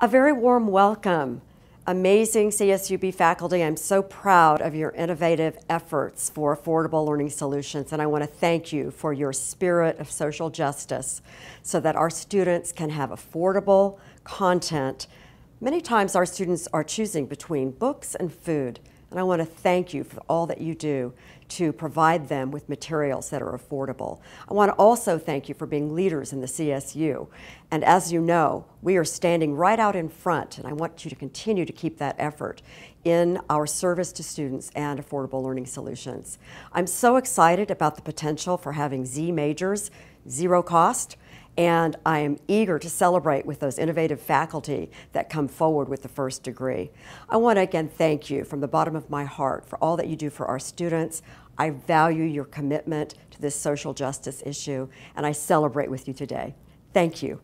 A very warm welcome. Amazing CSUB faculty, I'm so proud of your innovative efforts for affordable learning solutions, and I want to thank you for your spirit of social justice so that our students can have affordable content. Many times our students are choosing between books and food, and I want to thank you for all that you do to provide them with materials that are affordable. I want to also thank you for being leaders in the CSU. And as you know, we are standing right out in front, and I want you to continue to keep that effort in our service to students and affordable learning solutions. I'm so excited about the potential for having Z majors, zero cost, and I am eager to celebrate with those innovative faculty that come forward with the first degree. I want to again thank you from the bottom of my heart for all that you do for our students. I value your commitment to this social justice issue, and I celebrate with you today. Thank you.